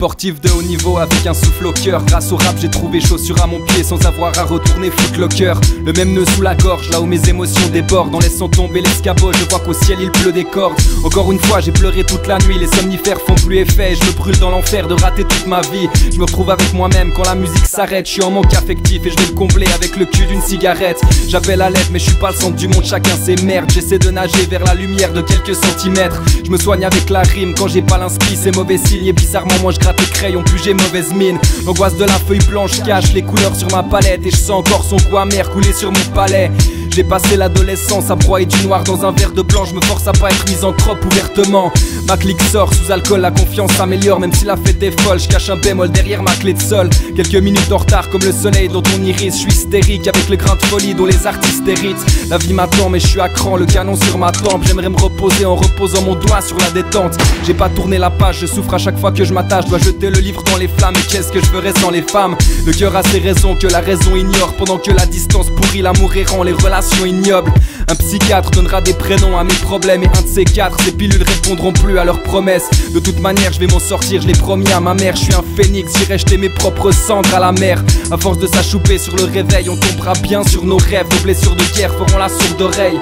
sportif de haut niveau avec un souffle au cœur. Grâce au rap, j'ai trouvé chaussures à mon pied sans avoir à retourner foutre le cœur. Le même nœud sous la gorge, là où mes émotions débordent. En laissant tomber l'escabeau, je vois qu'au ciel il pleut des cordes. Encore une fois, j'ai pleuré toute la nuit, les somnifères font plus effet. Je me brûle dans l'enfer de rater toute ma vie. Je me retrouve avec moi-même quand la musique s'arrête. Je suis en manque affectif et je vais le combler avec le cul d'une cigarette. J'appelle à l'aide, mais je suis pas le centre du monde, chacun ses merdes. J'essaie de nager vers la lumière de quelques centimètres. Je me soigne avec la rime quand j'ai pas l'inspi, c'est mauvais signe. Et bizarrement, moi je le crayon, plus j'ai mauvaise mine. L'angoisse de la feuille blanche cache les couleurs sur ma palette. Et je sens encore son goût amer couler sur mon palais. J'ai passé l'adolescence à broyer du noir dans un verre de blanc. Je me force à pas être misanthrope ouvertement. Ma clique sort sous alcool, la confiance s'améliore. Même si la fête est folle, je cache un bémol derrière ma clé de sol. Quelques minutes en retard, comme le soleil dont on iris. Je suis hystérique avec le grain de folie dont les artistes héritent. La vie m'attend, mais je suis à cran, le canon sur ma tempe. J'aimerais me reposer en reposant mon doigt sur la détente. J'ai pas tourné la page, je souffre à chaque fois que je m'attache. Dois jeter le livre dans les flammes. Et qu'est-ce que je ferais sans les femmes? Le cœur a ses raisons que la raison ignore. Pendant que la distance pourrit l'amour errant, les relations ignobles. Un psychiatre donnera des prénoms à mes problèmes et un de ces quatre, ces pilules répondront plus à leurs promesses. De toute manière, je vais m'en sortir, je l'ai promis à ma mère. Je suis un phénix, j'irai jeter mes propres cendres à la mer. À force de s'achouper sur le réveil, on tombera bien sur nos rêves. Nos blessures de guerre feront la sourde oreille.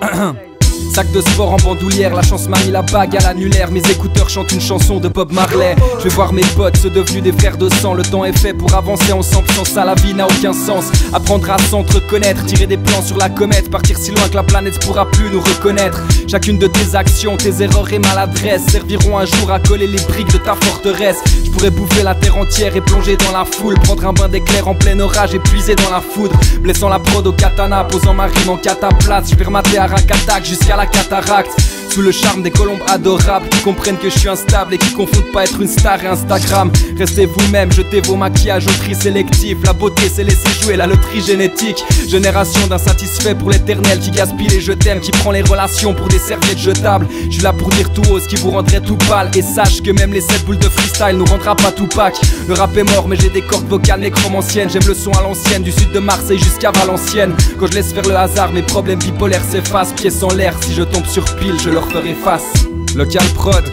Sac de sport en bandoulière, la chance m'a mis la bague à l'annulaire. Mes écouteurs chantent une chanson de Bob Marley. Je vais voir mes potes, ceux devenus des frères de sang. Le temps est fait pour avancer ensemble, sans ça la vie n'a aucun sens. Apprendre à s'entreconnaître, tirer des plans sur la comète, partir si loin que la planète pourra plus nous reconnaître. Chacune de tes actions, tes erreurs et maladresses serviront un jour à coller les briques de ta forteresse. Je pourrais bouffer la terre entière et plonger dans la foule, prendre un bain d'éclair en plein orage et puiser dans la foudre. Blessant la prod au katana, posant ma rime en cataplasme. Je vais remater à Rakatak jusqu'à la cataracte. Sous le charme des colombes adorables qui comprennent que je suis instable et qui confondent pas être une star et Instagram. Restez vous-même, jetez vos maquillages au tri sélectif. La beauté, c'est laisser jouer la loterie génétique. Génération d'insatisfaits pour l'éternel qui gaspille les je t'aime, qui prend les relations pour des serviettes jetables. Je suis là pour dire tout haut ce qui vous rendrait tout pâle. Et sache que même les 7 boules de freestyle nous rendra pas tout pack. Le rap est mort, mais j'ai des cordes vocales nécromanciennes. J'aime le son à l'ancienne, du sud de Marseille jusqu'à Valenciennes. Quand je laisse faire le hasard, mes problèmes bipolaires s'effacent. Pieds en l'air, si je tombe sur pile, je leur ferai face. Local Prod,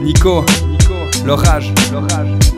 Nico, l'orage.